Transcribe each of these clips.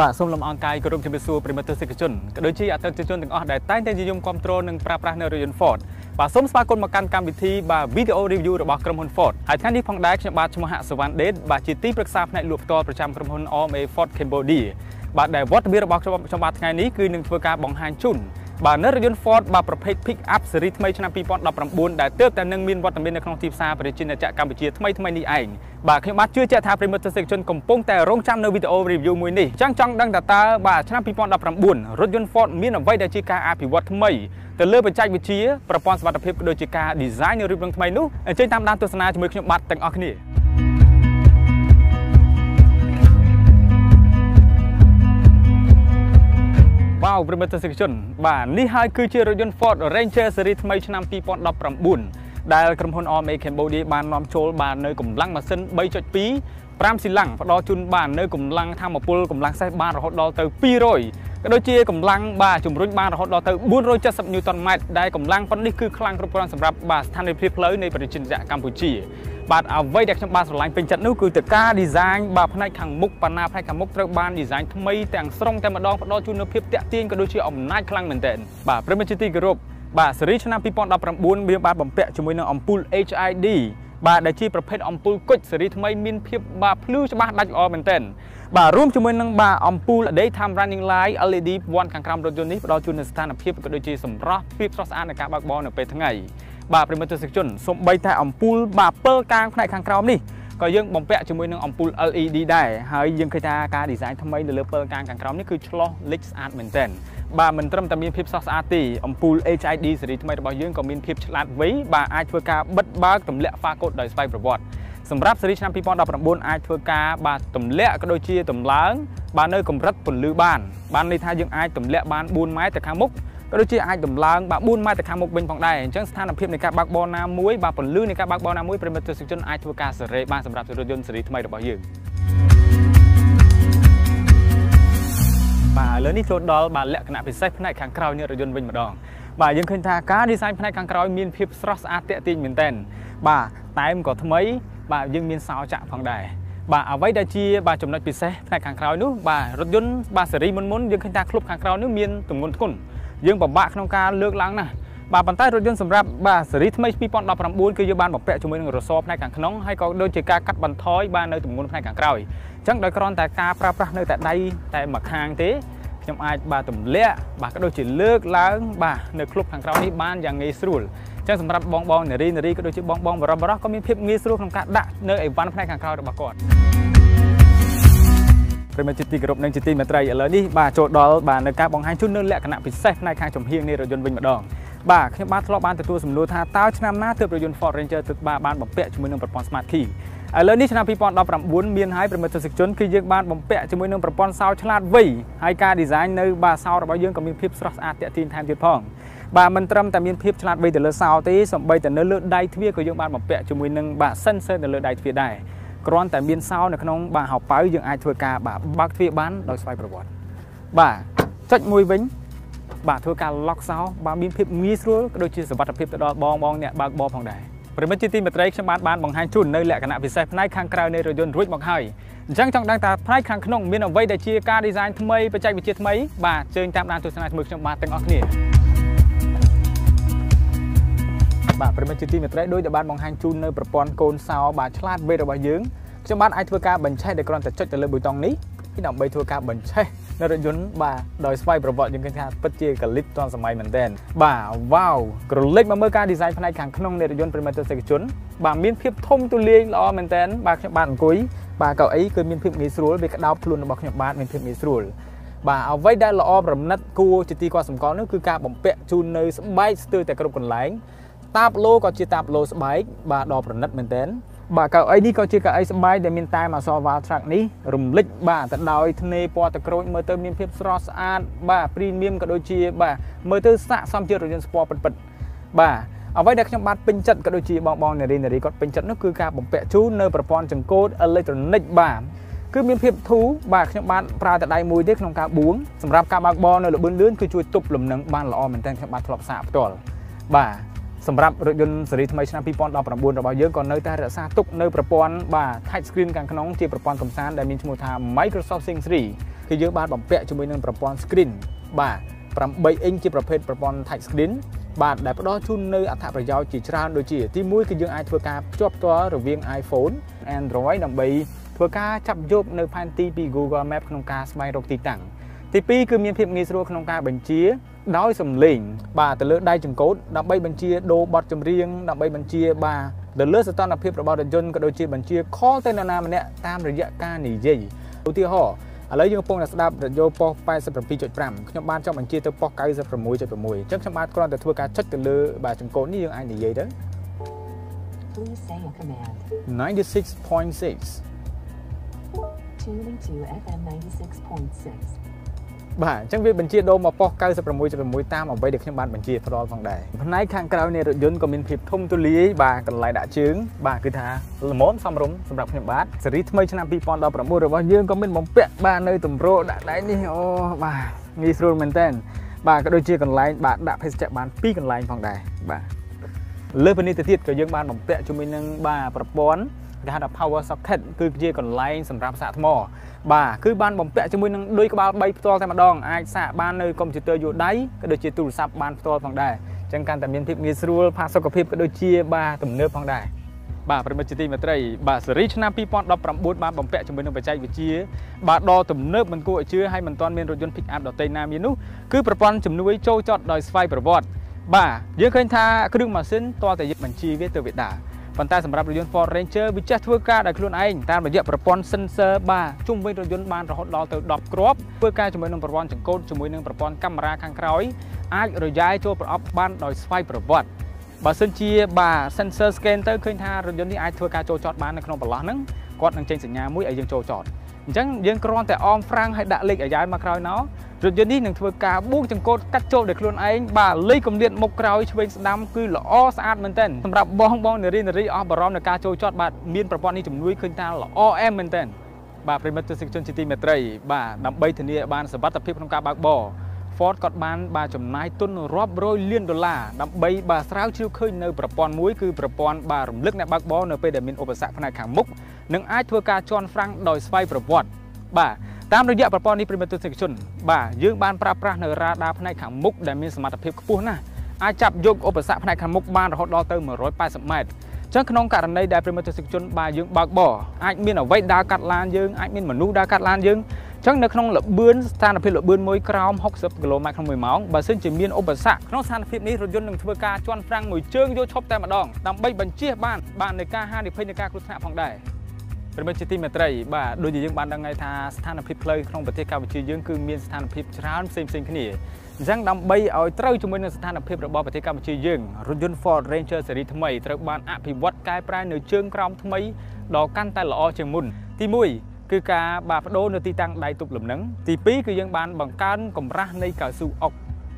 បាទសូមលំអរកាយគោរពជំរាបសួរប្រិមត្តទស្សនិកជនក៏ដូចជាអតិថិជនទាំងអស់ដែលតែងតែនិយមគ្រប់គ្រងនិងប្រើប្រាស់នៅរថយន្ត Ford បាទសូមស្វាគមន៍មកកាន់កម្មវិធីបាទ Video Review របស់ក្រុមហ៊ុន Ford ហើយថ្ងៃនេះផងដែរខ្ញុំបាទឈ្មោះហាក់សវណ្ណដេតបាទជាទីប្រឹក្សាផ្នែកលក់ផ្ទាល់ប្រចាំក្រុមហ៊ុន OMA Ford Cambodia បាទដែលវត្តមានរបស់ខ្ញុំខ្ញុំបាទថ្ងៃនេះគឺនឹងធ្វើការបង្ហាញជូន បាទនៅរថយន្ត Ford បាទប្រភេទ Pick Up ស៊េរីថ្មីឆ្នាំ2019ដែលទើបតែនឹងមានវត្តមាននៅក្នុងទីផ្សារប្រជាជាតិកម្ពុជាថ្មីថ្មីនេះឯងបាទខ្ញុំបាទជឿជាក់ថាប្រិមត្តទស្សនិកជនកំពុងតែរងចាំនៅវីដេអូ review មួយនេះចឹងចង់ដឹងតើតើបាទឆ្នាំ2019រថយន្ត Ford មានអ្វីដែលជាការអភិវឌ្ឍថ្មីទៅលើបច្ចេកវិទ្យាប្រព័ន្ធសុវត្ថិភាពក៏ដូចជាការ design នៅរូបរាងថ្មីនោះអញ្ជើញតាមដានទស្សនាជាមួយខ្ញុំបាទទាំងអស់គ្នា វ៉ាវប្រិមិត្តទស្សនិកជនបាទនេះហើយគឺជារថយន្ត Ford Ranger ស៊េរីថ្មីឆ្នាំ2019ដែលក្រុមហ៊ុន OMA Cambodia បាននាំចូលបាននៅកម្លាំងម៉ាស៊ីន3.2 5ស៊ីឡាំងផ្ដល់ជូនបាននៅកម្លាំងធម្មពលកម្លាំងសេះបានរហូតដល់ទៅ200ក៏ដូចជាកម្លាំងបាទជំរុញបានរហូតដល់ទៅ470ញូតនម៉ែត្រដែលកម្លាំងប៉ុណ្នេះគឺខ្លាំងគ្រប់គ្រាន់សម្រាប់បាទស្ថានភាពផ្លូវនៃប្រជាជនកម្ពុជា បាទអ្វីដែលខ្ញុំបានស្រឡាញ់ពេញចិត្តនោះគឺទៅការ design បាទផ្នែកខាងមុខបណ្ណាផ្នែកខាងមុខត្រូវបាន design ថ្មីទាំងស្រុងតែម្ដងផ្ដល់ជូននូវភាពតាក់ទាញក៏ដូចជាអំណាចខ្លាំងមែនទែនបាទប្រិមត្តជាទីគោរពបាទស៊េរីឆ្នាំ2019វាបានបំពាក់ជាមួយនឹងអំពូល HID បាទដែលជាប្រភេទអំពូលគុជស៊េរីថ្មីមានភាពបាទភ្លឺច្បាស់ដាច់ល្អមែនទែនបាទរួមជាមួយនឹងបាទអំពូល Daytime Running Light LED វ៉ាន់ខាងក្រោមរថយន្តនេះផ្ដល់ជូននូវស្ថានភាពក៏ដូចជាសម្រស់ភាពស្រស់ស្អាតនៃការបើកបរនៅពេលថ្ងៃ បាទប្រិមត្តទស្សនិកជនសូម្បីតែអំពូលបាទពិលកាងផ្នែកខាងក្រោមនេះក៏យើងបំពាក់ជាមួយនឹងអំពូល LED ដែរហើយយើងឃើញថាការ design ថ្មីនៅលើពិលកាងខាងក្រោមនេះគឺឆ្លោះលេចស្អាតមែនទែនបាទមិនត្រឹមតែមានភាពស្រស់ស្អាតទេអំពូល HID ស៊េរីថ្មីរបស់យើងក៏មានភាពឆ្លាតវៃបាទអាចធ្វើការបិទបើកទម្លាក់ pha code ដោយស្វ័យប្រវត្តិសម្រាប់ស៊េរីឆ្នាំ2019អាចធ្វើការបាទទម្លាក់ក៏ដូចជាតម្លើង បាទនៅកម្រិតពន្លឺបានបានន័យថាយើងអាចទម្លាក់បាន4ម៉ែត្រទៅខាងមុខ ក៏ដូចជាអាចដំឡើងបាទ4ម៉ែត្រទៅខាងមុខវិញផងដែរអញ្ចឹងស្ថានភាពនៃការបើកបរណាមួយបាទពន្លឺនៃការបើកបរណាមួយប្រិមិត្តទស្សនិកជនអាចធ្វើការសេរីបានសម្រាប់រថយន្តស៊េរីថ្មីរបស់យើងបាទឥឡូវនេះចូលដល់បាទលក្ខណៈពិសេសផ្នែកខាងក្រោយនៃរថយន្តវិញម្ដងបាទយើងឃើញថាការ design ផ្នែកខាងក្រោយមានភាពស្រស់ស្អាតទាក់ទាញមែនទែនបាទតែមក៏ថ្មី បាទយើងមានសោចាក់ផងដែរបាទអ្វីដែលជាបាទចំណុចពិសេសផ្នែកខាងក្រោយនោះបាទរថយន្តបាទស៊េរីមុនមុនយើងឃើញថាក្លុបខាងក្រោយនោះមានទម្ងន់ធ្ងន់ យើងពិបាកក្នុងការលើកឡើងណាស់បាទប៉ុន្តែរថយន្តសម្រាប់បាទស៊េរីថ្មី2019គឺយើងបានបំពាក់ជាមួយនឹងរសរផ្នែកខាងក្នុងហើយក៏ដូចជាការកាត់បន្ថយបាននៅទម្ងន់ផ្នែកខាងក្រោយអញ្ចឹងដោយគ្រាន់តែការប្រើប្រាស់នៅតែដៃតែមួយខាងទេខ្ញុំអាចបាទទម្លាក់បាទក៏ដូចជាលើកឡើង បាទនៅក្លុបខាងក្រោយនេះបានយ៉ាងងាយស្រួលអញ្ចឹងសម្រាប់បងបងនារីនារីក៏ដូចជាបងបងបរិបរោះក៏មានភាពងាយស្រួលក្នុងការដាក់នៅអីវ៉ាន់ផ្នែកខាងក្រោយរបស់គាត់ ប្រិមត្តទីគោរពនិងជាទីមេត្រីឥឡូវនេះបាទចូលដល់បាទនៅការបង្ហាញជូននៅលក្ខណៈពិសេសផ្នែកខាងចំហៀងនៃរថយន្តវិញម្ដងបាទខ្ញុំបាទធ្លាប់បានទទួលសំណួរថាតើឆ្នាំណាទើបរថយន្ត Ford Ranger ទើបបានបំពាក់ជាមួយនឹងប្រព័ន្ធ Smart Key ឥឡូវនេះឆ្នាំ2019មានហើយប្រិមិត្តទស្សនិកជនគឺយើងបានបំពាក់ជាមួយនឹងប្រព័ន្ធសោឆ្លាតវៃហើយការ design នៅបាទសោរបស់យើងក៏មានភាពស្រស់ស្អាតទាក់ទាញថែមទៀតផងបាទមិនត្រឹមតែមានភាពឆ្លាតវៃទៅលើសោទេសូម្បីតែនៅលើដៃទ្វារក៏យើងបានបំពាក់ជាមួយនឹងបាទ sensor នៅលើដៃទ្វារដែរ គ្រាន់តែមានសោនៅក្នុងបាទហៅប៉ៅយើងអាចធ្វើការបាទបើកទ្វារបានដោយស្វ័យប្រវត្តិបាទចុចមួយវិញបាទធ្វើការ lock សោបាទមានភាពងាយស្រួលក៏ដូចជាសុវត្ថិភាពទៅដល់បងបងអ្នកបើកបរផងដែរប្រិមិត្តជាទីមេត្រីខ្ញុំបានបានបង្ហាញជូននៅលក្ខណៈពិសេសផ្នែកខាងក្រៅនៃរថយន្តរួចមកហើយអញ្ចឹងចង់ដឹងថាផ្នែកខាងក្នុងមានអ្វីដែលជាការ design ថ្មីបច្ចេកវិទ្យាថ្មីបាទជើញតាមដានទស្សនាជាមួយខ្ញុំបាទទាំងអស់គ្នា បាទប្រិមិត្តជាទីមេត្រីដោយដែលបានបង្ហាញជូននៅប្រព័ន្ធកូនសោបាទឆ្លាតវៃរបស់យើងខ្ញុំបាទអាចធ្វើការបញ្ឆេះដោយគ្រាន់តែចុចទៅលើប៊ូតុងនេះដើម្បីធ្វើការបញ្ឆេះនៅរថយន្តបាទដោយស្វ័យប្រវត្តិយើងឃើញថាពិតជាកលិតទាន់សម័យមែនទែនបាទវ៉ាវក្រឡេកមកមើលការ design ផ្នែកខាងក្នុងនៃរថយន្តប្រិមត្តទស្សនិកជនបាទមានភាពធំទូលាយល្អមែនទែនបាទខ្ញុំបាទអង្គុយបាទកៅអីគឺមានភាពងាយស្រួលវាក្តោបខ្លួនរបស់ខ្ញុំបាទមានភាពងាយស្រួលបាទអ្វីដែលល្អប្រណិតគួរជាទីគាត់សម្គាល់នោះគឺការបំពាក់ជូននៅស្បែកស្ទើរតែគ្រប់កន្លែង តាបឡូក៏ជាតាបឡូស្បែកបាទដ៏ប្រណិតមែនទែនបាទកៅអីនេះក៏ជាកៅអីស្បែកដែលមានតែអសរវ៉ាល់ track នេះរំលេចបាទទៅដោយធ្នេពណ៌ទឹកក្រូចមើលទៅមានភាពស្រស់ស្អាតបាទ premium ក៏ដូចជាបាទមើលទៅស័ក្តិសមជារថយន្តស្ពណ៌ពិតៗបាទអ្វីដែលខ្ញុំបាទពេញចិត្តក៏ដូចជាបងបងនារីនារីគាត់ពេញចិត្តនោះគឺការបំពាក់ជូននៅប្រព័ន្ធចង្កូតអេឡិចត្រូនិកបាទគឺមានភាពធូរបាទខ្ញុំបានប្រើតែដៃមួយទេក្នុងការបួងសម្រាប់ការបើកបរនៅលបឿនលឿនគឺជួយទប់លំនឹងបានល្អមែនទែនខ្ញុំបាទធ្លាប់សាកផ្ទាល់បាទ សម្រាប់រថយន្តស៊េរីថ្មីឆ្នាំ2019របស់យើងក៏នៅតែរក្សាទុកនៅប្រព័ន្ធបាទ touch screen ខាងក្នុងជាប្រព័ន្ធកំសាន្តដែលមានឈ្មោះថា Microsoft Sync 3គឺយើងបានបំពាក់ជាមួយនឹងប្រព័ន្ធ screen បាទ8អ៊ីងជាប្រភេទប្រព័ន្ធ touch screen បាទដែលផ្ដល់ជូននៅអត្ថប្រយោជន៍ជាច្រើនដូចជាទី1គឺយើងអាចធ្វើការភ្ជាប់ផ្ទាល់រវាង iPhone Android ដើម្បីធ្វើការចាប់យកនៅផែនទីពី Google Map ក្នុងការស្វែងរកទីតាំងទី2គឺមានភាពងាយស្រួលក្នុងការបញ្ជា ដោយសំឡេងបាទទៅលើដៃចង្កូតដើម្បីបញ្ជាដូរបទចម្រៀងដើម្បីបញ្ជាបាទទៅលើសតនភាពរបស់រថយន្តក៏ដូចជាបញ្ជា call ទៅនរណាម្នាក់តាមរយៈការនិយាយឧទាហរណ៍ឥឡូវយើងកំពុងតែស្ដាប់រយោប៉ុស87.5ខ្ញុំបានចង់បញ្ជាទៅប៉ុស96.6អញ្ចឹងខ្ញុំបាទគ្រាន់តែធ្វើការចុចទៅលើបាទចង្កូតនេះយើងអាចនិយាយទៅ Please say a command 96.6 tuning to FM 96.6 បាទអញ្ចឹងវាបញ្ជាដូរមកប៉ុស96.6តាមអ្វីដែលខ្ញុំបានបញ្ជាផ្ដល់ផងដែរផ្នែកខាងក្រៅនៃរថយន្តក៏មានភាពធំទូលាយបាទកន្លែងដាក់ជើងបាទគឺថាល្មមសមរម្យសម្រាប់ខ្ញុំបាទសេរីថ្មីឆ្នាំ2019របស់យើងក៏មានបំពាក់បាទនៅទម្រដាក់ដៃនេះអូបាទងាយស្រួលមែនតើបាទក៏ដូចជាកន្លែងបាទដាក់ភេសជ្ជៈបាន2កន្លែងផងដែរបាទលើពីនេះទៅទៀតក៏យើងបានបំពាក់ជាមួយនឹងបាទប្រព័ន្ធ គេហៅថា power socket គឺជាកន្លែងសម្រាប់សាកថ្មបាទគឺបានបំពាក់ជាមួយនឹងដូចក្បាល3ផ្ទាល់តែម្ដងអាចសាកបាននៅកុំព្យូទ័រយួរដៃក៏ដូចជាទូរស័ព្ទបានផ្ទាល់ផងដែរអញ្ចឹងកាន់តែមានភាពងាយស្រួលផាសុកភាពក៏ដូចជាបាទទំនើបផងដែរបាទប្រិមិត្តជាទីមេត្រីបាទសេរីឆ្នាំ2019បានបំពាក់ជាមួយនឹងបច្ចេកវិទ្យាបាទដ៏ទំនើបមិនគួរឲ្យជឿហើយមិនទាន់មានរថយន្ត pick up ដទៃណាមាននោះគឺប្រព័ន្ធជំនួយចូលចតដោយស្វ័យប្រវត្តិបាទយើងឃើញថាគ្រឿងម៉ាស៊ីនតតែយកបញ្ជីវាទៅវាដើរ ប៉ុន្តែសម្រាប់រថយន្ត Ford Ranger វាចេះធ្វើការដោយខ្លួនឯងតាមរយៈប្រព័ន្ធ sensor បាទជុំវិញរថយន្តបានរហូតដល់ទៅ10គ្រាប់ធ្វើការជាមួយនឹងប្រព័ន្ធចង្កូតជាមួយនឹងប្រព័ន្ធកាមេរ៉ាខាងក្រោយអាចរយ៉ាយចូលប្រអប់បានដោយស្វ័យប្រវត្តិបើសិនជាបាទ sensor scan ទៅឃើញថារថយន្តនេះអាចធ្វើការចូលចតបាននៅក្នុងប្រឡោះហ្នឹងគាត់នឹងចេញសញ្ញាមួយឲ្យយើងចូលចត អញ្ចឹងយើងគ្រាន់តែអមហ្វ្រាំងឲ្យដាក់លេខអាយ៉ៃមកក្រោយណោរថយន្តនេះនឹងធ្វើការបួងចង្កូតកាត់ចូលដោយខ្លួនឯងបាទលេខគម្លាតមុខក្រោយឆ្វេងស្ដាំគឺល្អស្អាតមែនទែនសម្រាប់បងបងនារីនារីអស់បារម្ភនៃការចូលចតបាទមានប្រព័ន្ធនេះជំនួយឃើញថាល្អអែមមែនទែនបាទប្រិមិត្តទស្សនិកជនជាទីមេត្រីបាទដើម្បីធានាបានសុវត្ថិភាពក្នុងការបើកបរ Ford គាត់បានបាទចំណាយទុនរាប់រយលានដុល្លារដើម្បីបាទស្រាវជ្រាវឃើញនៅប្រព័ន្ធមួយគឺប្រព័ន្ធបាទរំលឹកអ្នកបើកបរនៅពេលដែលមានឧបសគ្គផ្នែកខាងមុខនិងអាចធ្វើការជន់ហ្វ្រាំងដោយស្វ័យប្រវត្តិបាទតាមរយៈប្រព័ន្ធនេះប្រិមត្តទស្សនិកជនបាទយើងបានប្រើប្រាស់នៅរ៉ាដាផ្នែកខាងមុខដែលមានសមត្ថភាពខ្ពស់ណាស់អាចចាប់យកឧបសគ្គផ្នែកខាងមុខបានរហូតដល់ទៅ180ម៉ែត្រចឹងក្នុងករណីដែលប្រិមត្តទស្សនិកជនបាទយើងបើកបរអាចមានអ្វីដើរកាត់ឡានយើងអាចមានមនុស្សដើរកាត់ឡានយើង ចឹងនៅក្នុងលបឿនស្ថានភាពលបឿនមួយក្រោម60គីឡូម៉ែត្រក្នុង1ម៉ោងបើសិនជាមានឧបសគ្គក្នុងស្ថានភាពនេះរថយន្តនឹងធ្វើការជន់ហ្វ្រាំងមួយជើងយកឈប់តែម្ដងដើម្បីបញ្ជៀសបានបាននៃការហានិភ័យនៃការគ្រោះថ្នាក់ផងដែរប្រិមិត្តជាទីមេត្រីបាទដូចជាយើងបានដឹងហើយថាស្ថានភាពផ្លូវក្នុងប្រទេសកម្ពុជាយើងគឺមានស្ថានភាពច្រើនផ្សេងផ្សេងគ្នាអញ្ចឹងដើម្បីឲ្យត្រូវជាមួយនឹងស្ថានភាពរបស់ប្រទេសកម្ពុជាយើងរថយន្ត Ford Ranger ស៊េរីថ្មីត្រូវបានអភិវឌ្ឍកែប្រែនៅជើងក្រោមថ្មីដ៏កាន់តែល្អជាងមុនទី1 គឺការបះបដូរនៅទីតាំងដៃទប់លំនឹងទី2គឺយើងបានបង្កើនកម្រាស់នៃកៅស៊ូអុក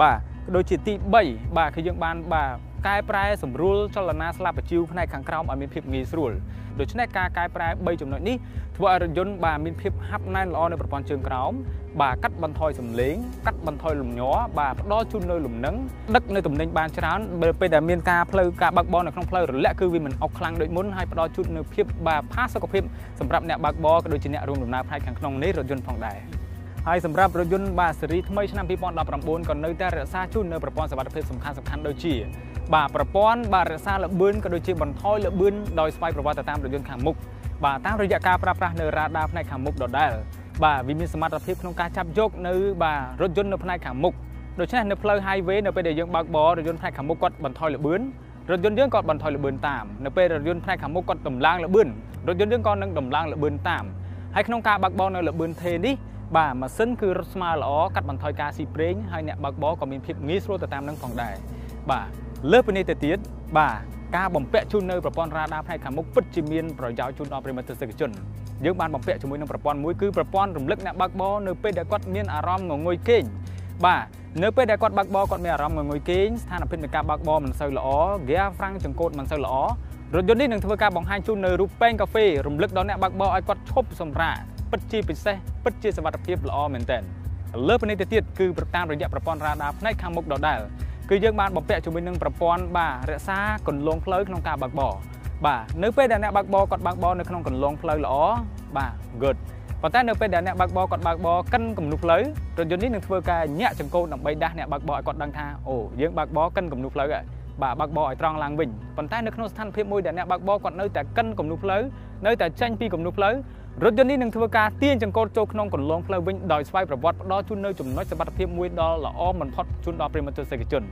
បាទ ដូចជាទី3បាទគឺយើងបានបាទកែប្រែសម្រួលចលនាស្លាបបញ្ជីវផ្នែកខាងក្រោមឲ្យមានភាពងាយស្រួលដូច្នេះការកែប្រែ3ចំណុចនេះធ្វើឲ្យរថយន្តបាទមានភាពហាប់ណែនល្អនៅប្រព័ន្ធជើងក្រោមបាទកាត់បន្ថយសំឡេងកាត់បន្ថយលំញ័របាទផ្ដល់ជូននៅលំនឹងដឹកនៅទំនិញបានច្រើនបើពេលដែលមានការផ្លូវការបើកបរនៅក្នុងផ្លូវរលាក់គឺវាមិនអុកខ្លាំងដូចមុនហើយផ្ដល់ជូននៅភាពបាទផាសុកភាពសម្រាប់អ្នកបើកបរក៏ដូចជាអ្នករួមដំណើរផ្នែកខាងក្នុងនៃរថយន្តផងដែរ ហើយសម្រាប់រថយន្តបាទស៊េរីថ្មីឆ្នាំ2019ក៏នៅតែរក្សាជូននៅប្រព័ន្ធសុវត្ថិភាពសំខាន់ៗដូចជាបាទប្រព័ន្ធបាទរក្សាល្បឿនក៏ដូចជាបន្ថយល្បឿនដោយស្វ័យប្រវត្តិតាមរថយន្តខាងមុខបាទតាមរយៈការប្រើប្រាស់នៅរ៉ាដាផ្នែកខាងមុខដដែលបាទវាមានសមត្ថភាពក្នុងការចាប់យកនៅបាទរថយន្តនៅផ្នែកខាងមុខដូច្នេះនៅផ្លូវ highway នៅពេលដែលយើងបើកបររថយន្តផ្នែកខាងមុខគាត់បន្ថយល្បឿនរថយន្តយើងក៏បន្ថយល្បឿនតាមនៅពេលរថយន្តផ្នែកខាងមុខគាត់ដំឡើងល្បឿនរថយន្តយើងក៏នឹងដំឡើងល្បឿនតាមហើយក្នុងការបើកបរនៅល្បឿនថេនេះ បាទម៉ាស៊ីនគឺរត់ស្មើល្អកាត់បន្ថយការស៊ីប្រេងហើយអ្នកបើកបរក៏មានភាពងាយស្រួលទៅតាមនឹងផងដែរបាទលើពីនេះទៅទៀតបាទការបំពាក់ជូននៅប្រព័ន្ធរ៉ាដាផ្នែកខាងមុខពិតជាមានប្រយោជន៍ជូនដល់ប្រិមត្តទស្សនិកជនយើងបានបំពាក់ជាមួយនឹងប្រព័ន្ធមួយគឺប្រព័ន្ធរំលឹកអ្នកបើកបរនៅពេលដែលគាត់មានអារម្មណ៍ងងុយគេងបាទនៅពេលដែលគាត់បើកបរគាត់មានអារម្មណ៍ងងុយគេងស្ថានភាពនៃការបើកបរមិនសូវល្អ gear ហ្វ្រាំងចង្កូតមិនសូវល្អរថយន្តនេះនឹងធ្វើការបង្ហាញជូននៅរូបពេងកាហ្វេរំលឹកដល់អ្នកបើកបរឲ្យគាត់ឈប់សម្រាក ពិតជាពិសេសពិតជាសុវត្ថិភាពល្អមែនទែនលើពីនេះទៅទៀតគឺតាមរយៈប្រព័ន្ធរ៉ាដាផ្នែកខាងមុខដដែលគឺយើងបានបំពាក់ជាមួយនឹងប្រព័ន្ធបាទរក្សាគន្លងផ្លូវក្នុងការបើកបរបាទនៅពេលដែលអ្នកបើកបរគាត់បើកបរនៅក្នុងគន្លងផ្លូវល្អបាទ good ប៉ុន្តែនៅពេលដែលអ្នកបើកបរគាត់បើកបរកិនគំនូផ្លូវរថយន្តនេះនឹងធ្វើការញាក់ចង្កូតដើម្បីដាស់អ្នកបើកបរឲ្យគាត់ដឹងថាអូយើងបើកបរកិនគំនូផ្លូវហើយបាទបើកបរឲ្យត្រង់ឡើងវិញប៉ុន្តែនៅក្នុងស្ថានភាពមួយដែលអ្នកបើកបរគាត់នៅតែកិនគំនូផ្លូវនៅតែចេញពីគំនូផ្លូវ រថយន្តនេះនឹងធ្វើការទាញចង្កូតចូលក្នុងគន្លងផ្លូវវិញដោយស្វ័យប្រវត្តិផ្ដល់ជូននៅចំណុចសុវត្ថិភាពមួយដ៏ល្អបំផុតជូនដល់ប្រិមត្តទស្សនិកជន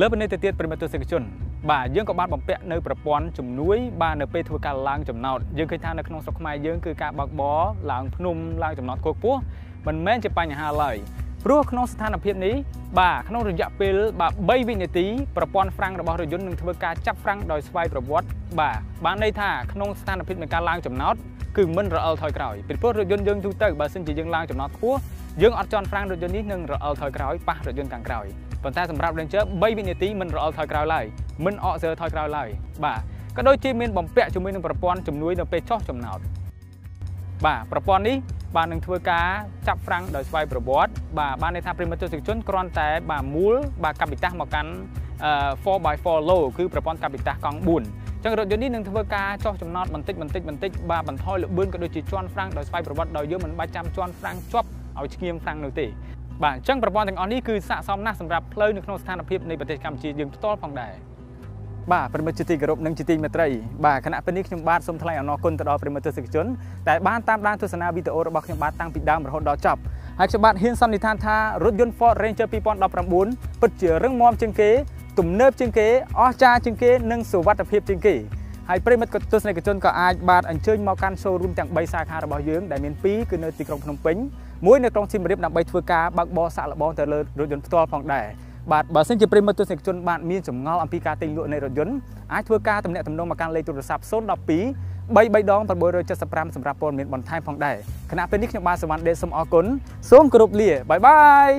លើពីនេះទៅទៀតប្រិមត្តទស្សនិកជនបាទយើងក៏បានបំពាក់នៅប្រព័ន្ធជំនួយបាទនៅពេលធ្វើការឡើងចំណោតយើងឃើញថានៅក្នុងស្រុកខ្មែរយើងគឺការបើកបរឡើងភ្នំឡើងចំណោតគោកពោះមិនមែនជាបញ្ហាឡើយព្រោះក្នុងស្ថានភាពនេះបាទក្នុងរយៈពេលបាទ3វិនាទីប្រព័ន្ធហ្វ្រាំងរបស់រថយន្តនឹងធ្វើការចាប់ហ្វ្រាំងដោយស្វ័យប្រវត្តិបាទបានន័យថាក្នុងស្ថានភាពនៃការឡើងចំណោត គឺមិនរអិលថយក្រោយពីព្រោះរថយន្តយើងទូទៅបើសិនជាយើងឡើងចំណោតខ្ពស់យើងអត់ចន់ហ្វ្រាំងរថយន្តនេះនឹងរអិលថយក្រោយប៉ះរថយន្តខាងក្រោយប៉ុន្តែសម្រាប់ Ranger 3វិនាទីមិនរអិលថយក្រោយឡើយមិនអកសើថយក្រោយឡើយបាទក៏ដូចជាមានបំពាក់ជាមួយនឹងប្រព័ន្ធជំនួយនៅពេលចោះចំណោតបាទប្រព័ន្ធនេះបាទនឹងធ្វើការចាប់ហ្វ្រាំងដោយស្វ័យប្រវត្តិបាទបានន័យថាប្រិមិត្តទស្សនិកជនគ្រាន់តែបាទមូលបាទកាពីតាសមកកាន់ 4x4 low គឺប្រព័ន្ធកាពីតាសកង់4 ចឹងរថយន្តនេះនឹងធ្វើការចោះចំណតបន្តិចបន្តិចបន្តិចបាទបន្ថយល្បឿនក៏ដូចជាជន់ហ្វ្រាំងដោយស្វ័យប្រវត្តិដោយយើងមិនបាច់ចាំជន់ហ្វ្រាំងជាប់ឲ្យឈាមហ្វ្រាំងនោះទេបាទអញ្ចឹងប្រព័ន្ធទាំងអស់នេះគឺស័ក្តិសមណាស់សម្រាប់ផ្លូវនៅក្នុងស្ថានភាពនៃប្រទេសកម្ពុជាយើងផ្ទាល់ផងដែរបាទប្រិមិត្តជាទីគោរពនិងជាទីមេត្រីបាទគណៈពេលនេះខ្ញុំបាទសូមថ្លែងអំណរគុណទៅដល់ប្រិមិត្តទស្សនិកជនដែលបានតាមដានទស្សនាវីដេអូរបស់ខ្ញុំបាទតាំងពីដើមរហូតដល់ចប់ហើយខ្ញុំបាទហ៊ានសន្និដ្ឋានថារថយន្ត Ford Ranger 2019ពិតជារឹងមាំជាងគេ ទំនើបជាងគេអស្ចារ្យជាងគេនិងសុវត្ថិភាពជាងគេហើយប្រិមិត្តទស្សនិកជនក៏អាចបាទអញ្ជើញមកកាន់ showroom ទាំង3សាខារបស់យើងដែលមាន2គឺនៅទីក្រុងភ្នំពេញមួយនៅក្រុងសៀមរាបដើម្បីធ្វើការបើកបរសាក់លបងទៅលើរថយន្តផ្ទាល់ផងដែរបាទបើសិនជាប្រិមត្តទស្សនិកជនបាទមានចម្ងល់អំពីការទិញលក់នៃរថយន្តអាចធ្វើការទំនាក់ទំនងមកកាន់លេខទូរស័ព្ទ012 33ដង875សម្រាប់ព័ត៌មានបន្ថែមផងដែរគណៈពេលនេះខ្ញុំបាទសវណ្ណដេតសូមអរគុណសូមគោរពលាបាយបាយ